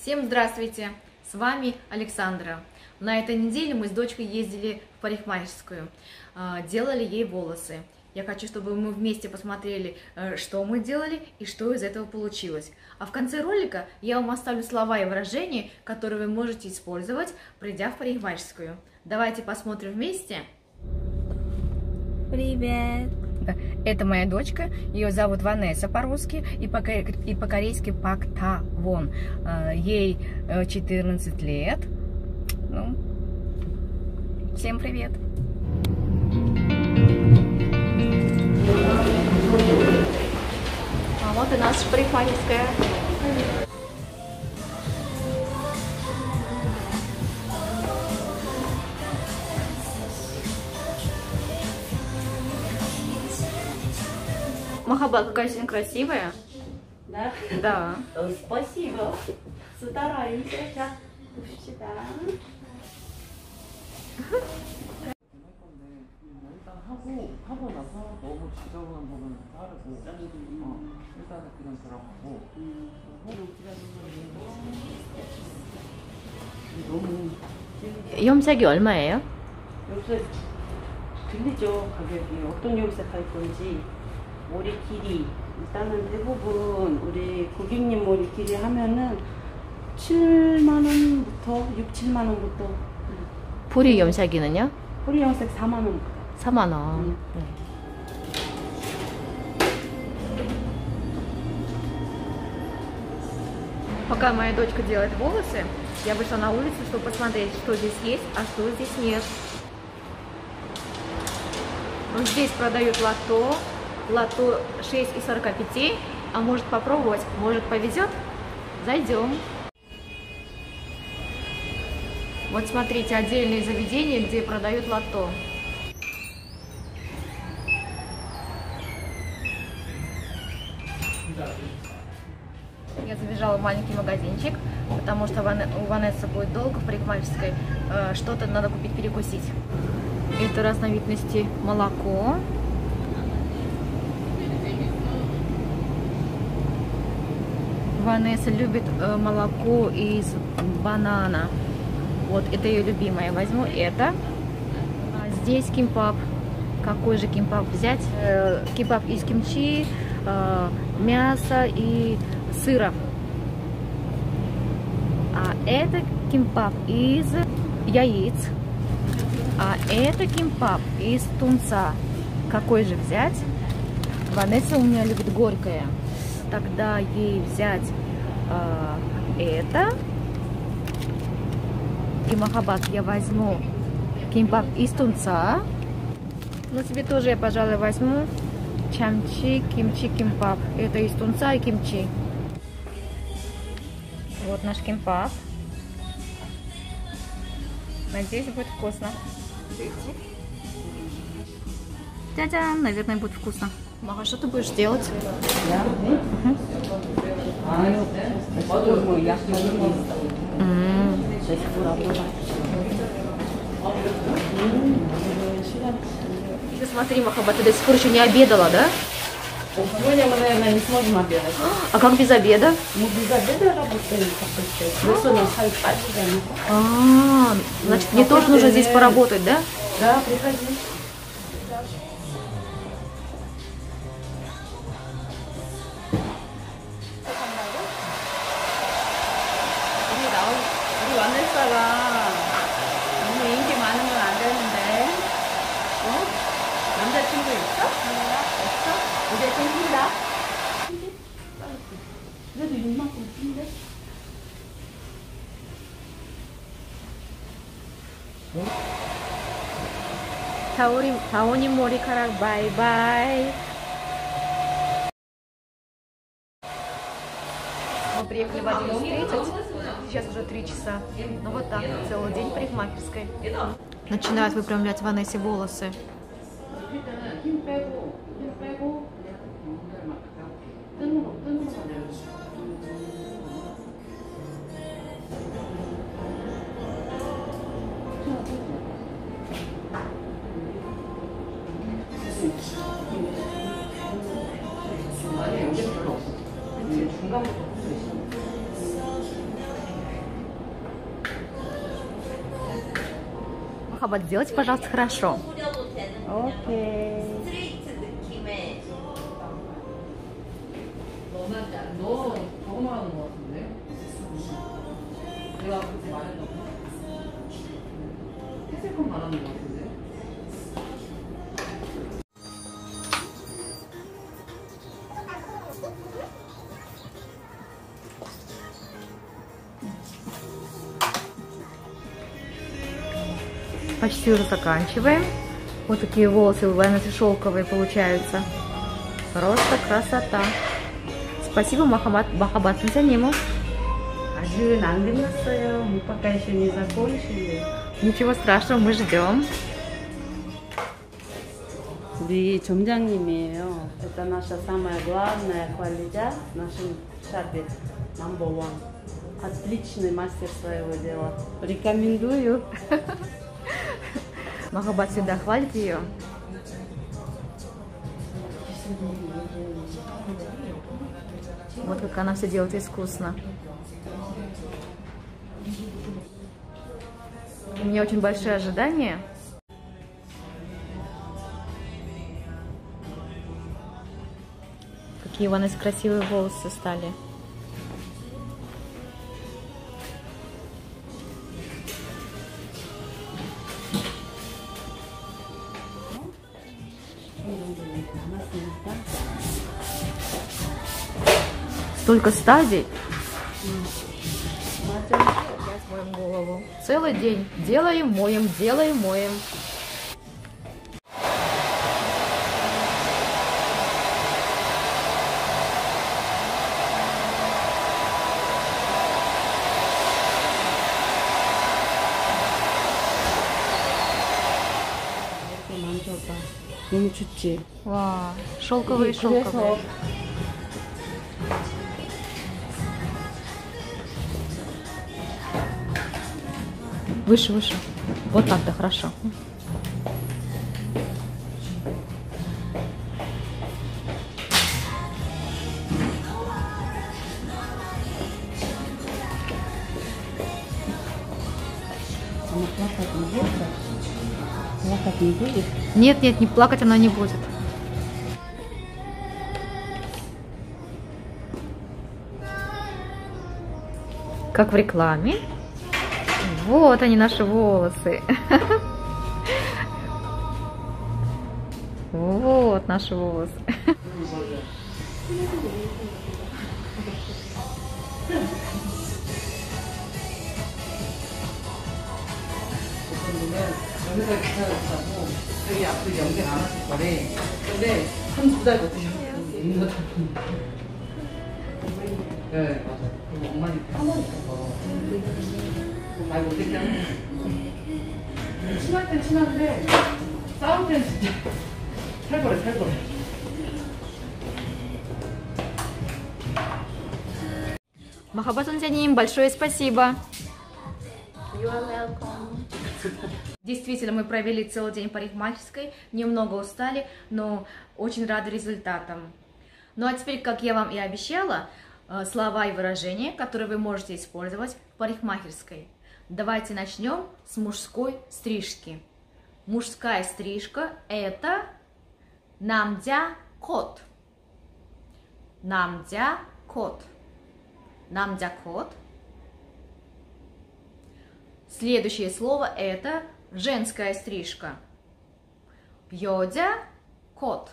Всем здравствуйте! С вами Александра. На этой неделе мы с дочкой ездили в парикмахерскую, а, делали ей волосы. Я хочу, чтобы мы вместе посмотрели, э, что мы делали и что из этого получилось. А в конце ролика я вам оставлю слова и выражения, которые вы можете использовать, придя в парикмахерскую. Давайте посмотрим вместе. Привет! Это моя дочка, ее зовут Ванесса по-русски и по-корейски Пак Та Вон. А, ей 14 лет. Ну, всем привет! А вот и наша парикмахерская. Махаба, какая сегодня красивая. Да? Да. 어, спасибо. стараемся. 자, 봅시다. 일단 하고 하고 나서 너무 지저분한 부분은 자르고 어, 일단은 그냥 들어가고 너무 염색이 얼마예요? 요새 들리죠 가격이 어떤 염색 할 건지 머리 길이 일단은 대부분 우리 고객님 머리 길이 하면은 7만 원부터 6, 7만 원부터 보리 염색이는요? 뿌리 염색 4만 원부터 4만 원. 음. 네. Пока моя дочка делает волосы, я вышла на улицу, чтобы посмотреть, что здесь есть, а что здесь нет. Вот здесь продают лото, лото 6,45, а может попробовать, может повезет? Зайдем. Вот смотрите, отдельные заведения, где продают лото. Я забежала в маленький магазинчик, потому что у Ванессы будет долго в парикмахерской. э, Что-то надо купить перекусить. Это разновидности молоко. Ванесса любит э, молоко из банана. Вот, это ее любимое. Возьму это. А здесь кимпап. Какой же кимпап взять? Э, кимпап из кимчи, э, мяса и сыра. А это кимпап из яиц. А это кимпап из тунца. Какой же взять? Ванесса у меня любит горькое. Тогда ей взять э, это. И махабат я возьму кимпап из тунца. Ну, тебе тоже я, пожалуй, возьму чамчи, кимчи, кимпап. Это из тунца и кимчи. Вот наш кимпап. Надеюсь, будет вкусно. Дядя, наверное, будет вкусно. Мага, что ты будешь делать? Я? Угу. Ты смотри, Махаба, ты до сих пор еще не обедала, да? Сегодня мы, наверное, не сможем обедать. А как без обеда? Мы без обеда работаем. Ну, а, значит, мне тоже нужно здесь поработать, да? Да, приходи. 다오리, 다오니 머리카락 바이바이. Мы приехали в 11.30, сейчас уже 3 часа. Ну вот так, целый день в парикмахерской. Начинают выпрямлять Ванессе волосы. 힘 빼고 힘 빼고 뜨는 거 뜨는 거 아니 여기 별로 없어 중간부 Махаббат, сделайте, пожалуйста, хорошо. 뿌려 Почти уже заканчиваем. Вот такие волосы у Ванессы шелковые получаются. Просто красота. Спасибо, Махаббат, Махаббат Сансаниму. 아직은 안 끝났어요. 묵바카이션이 закончили. Ничего страшного, мы ждем. 우리 점장님이에요. Это наша самая главная квалита в нашем шапе. Number one. Отличный мастер своего дела. Рекомендую. Махаббат всегда хвалит ее. Вот как она все делает искусно. У меня очень большие ожидания. Какие у Ванессы красивые волосы стали. Столько стадий. 맞아. Опять моем голову. Целый день. Делаем, моем, делаем, моем. 이렇게 만져봐. 너무 좋지? 와, шелковые, 이게 그래서 Выше, выше. Вот так-то хорошо. Плакать не будет? Нет, нет, не плакать она не будет. Как в рекламе. Вот они, наши волосы. Вот наши волосы. 그러면 여기서 기다렸다고 저희 앞으로 연결 안 하실 거래. 근데 한 두 달 버티셨어요. 있는 것 같은데. 네, 맞아요. 그리고 엄마니 편하니까. 말 못듣게 하는 거. 친할 땐 친한데 싸울 땐 진짜 살벌해, 살벌해. Махаба Сунсяним, большое спасибо. You are welcome. Действительно, мы провели целый день в парикмахерской, немного устали, но очень рады результатам. Ну а теперь, как я вам и обещала, э, слова и выражения, которые вы можете использовать в парикмахерской. Давайте начнем с мужской стрижки. Мужская стрижка – это намдя кот. Намдя кот. Намдя кот. Следующее слово это женская стрижка. Йодя кот.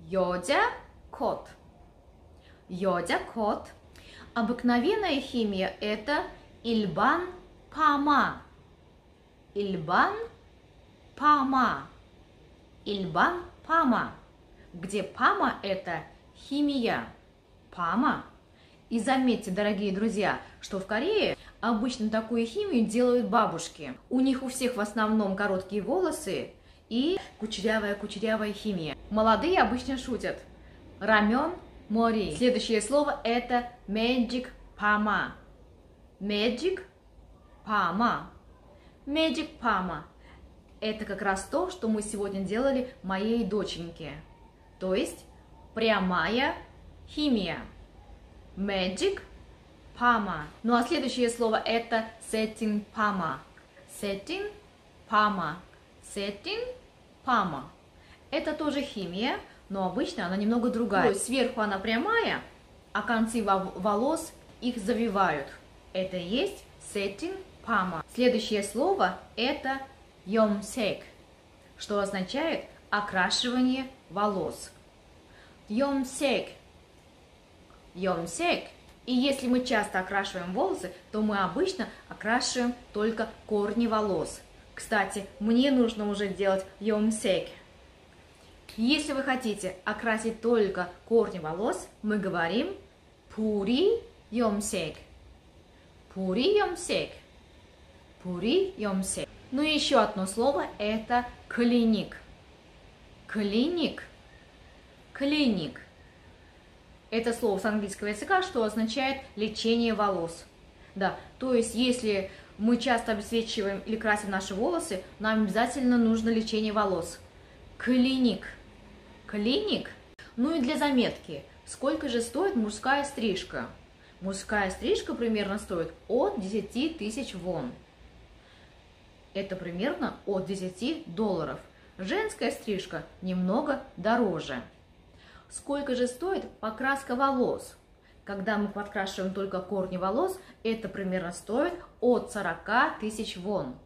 Йодя кот. Йодя кот. Обыкновенная химия это ильбан пама. Ильбан пама. Ильбан пама. Где пама это химия. Пама. И заметьте, дорогие друзья, что в Корее обычно такую химию делают бабушки. У них у всех в основном короткие волосы и кучерявая-кучерявая химия. Молодые обычно шутят. Рамен мори. Следующее слово это magic пама. Magic пама. Magic пама. Это как раз то, что мы сегодня делали моей доченьке. То есть прямая химия. Magic Пама. Ну а следующее слово это setting пама. Сетин пама. Сетин пама. Это тоже химия, но обычно она немного другая. То есть сверху она прямая, а концы во- волос их завивают. Это есть сетин пама. Следующее слово это йомсек, что означает окрашивание волос. Йомсек. Йомсек. И если мы часто окрашиваем волосы, то мы обычно окрашиваем только корни волос. Кстати, мне нужно уже делать йомсек. Если вы хотите окрасить только корни волос, мы говорим пури йомсек. Пури йомсек. Пури йомсек. Ну и еще одно слово это клиник. Клиник. Клиник. Это слово с английского языка, что означает лечение волос. Да, то есть если мы часто обесцвечиваем или красим наши волосы, нам обязательно нужно лечение волос. Клиник. Клиник. Ну и для заметки, сколько же стоит мужская стрижка? Мужская стрижка примерно стоит от 10 тысяч вон. Это примерно от 10 долларов. Женская стрижка немного дороже. Сколько же стоит покраска волос? Когда мы подкрашиваем только корни волос, это примерно стоит от 40 тысяч вон.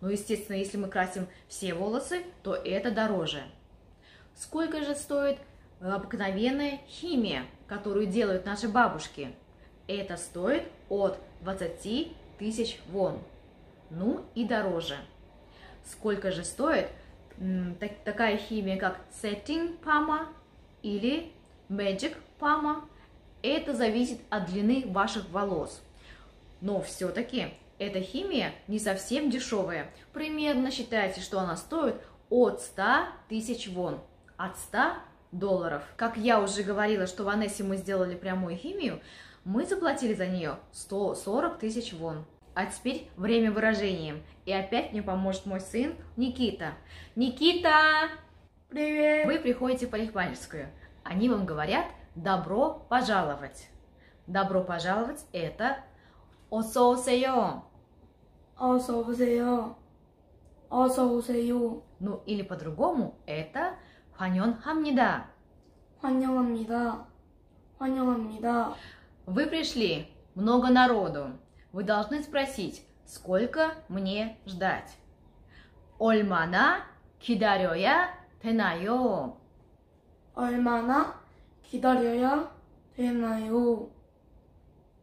Но, естественно, если мы красим все волосы, то это дороже. Сколько же стоит обыкновенная химия, которую делают наши бабушки? Это стоит от 20 тысяч вон. Ну и дороже. Сколько же стоит так- такая химия, как setting pama или magic pama? Это зависит от длины ваших волос. Но все-таки эта химия не совсем дешевая. Примерно считайте, что она стоит от 100 тысяч вон, от 100 долларов. Как я уже говорила, что в Анессе мы сделали прямую химию, мы заплатили за нее 140 тысяч вон. А теперь время выражением. И опять мне поможет мой сын Никита. Никита! Привет! Вы приходите в парикмахерскую. Они вам говорят «добро пожаловать». «Добро пожаловать» — это «осоусеё». «Осоусеё». Осоусею. Ну или по-другому это «ханьон хамнида». «Ханьон хамнида». «Ханьон хамнида». Вы пришли, много народу. Вы должны спросить, сколько мне ждать? Ольмана кидарёя тенайо. Ольмана кидарёя тенайо.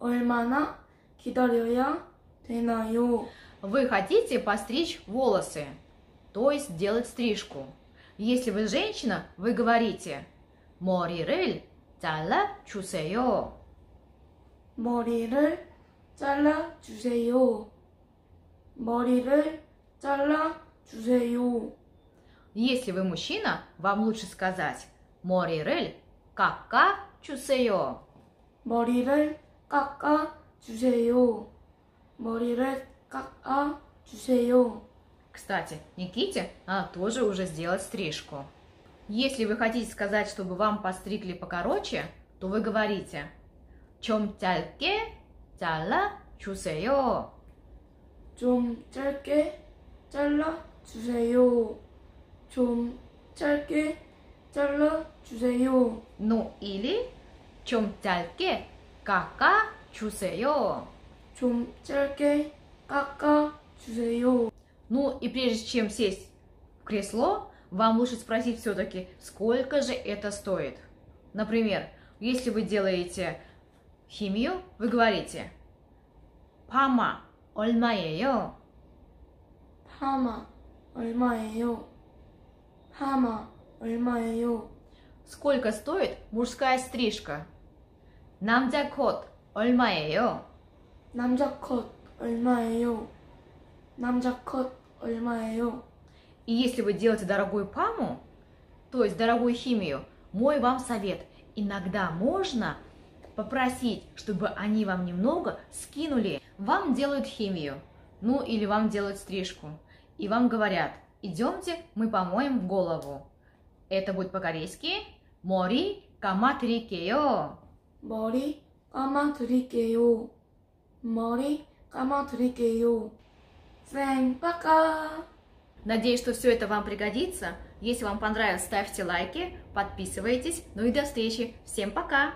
Ольмана кидарёя тенайо. Вы хотите постричь волосы, то есть сделать стрижку. Если вы женщина, вы говорите «Морирель тала чусеё». 머리를 잘라 주세요. 머리를 잘라 주세요. Если вы мужчина, вам лучше сказать 머리를 깎아 주세요. 머리를 깎아 주세요. 머리를 깎아 주세요. Кстати, Никите надо тоже уже сделать стрижку. Если вы хотите сказать, чтобы вам постригли покороче, то вы говорите 좀 짧게 잘라 주세요. 좀 짧게 잘라 주세요. 좀 짧게 잘라 주세요. Ну или 좀 짧게 깎아 주세요. 좀 짧게 깎아 주세요. Ну и прежде чем сесть в кресло, вам лучше спросить все-таки, сколько же это стоит. Например, если вы делаете химию, вы говорите 파마 얼마예요? 파마 얼마예요? 파마 얼마예요? Сколько стоит мужская стрижка? 남자 컷 얼마예요? 남자 컷 얼마예요? 남자 컷 얼마예요? И если вы делаете дорогую паму, то есть дорогую химию, мой вам совет. Иногда можно попросить, чтобы они вам немного скинули. Вам делают химию, ну или вам делают стрижку, и вам говорят, идемте, мы помоем голову. Это будет по-корейски «Мори каматрикео». «Мори каматрикео». «Мори каматрикео». всем пока! Надеюсь, что все это вам пригодится. Если вам понравилось, ставьте лайки, подписывайтесь. Ну и до встречи. Всем пока!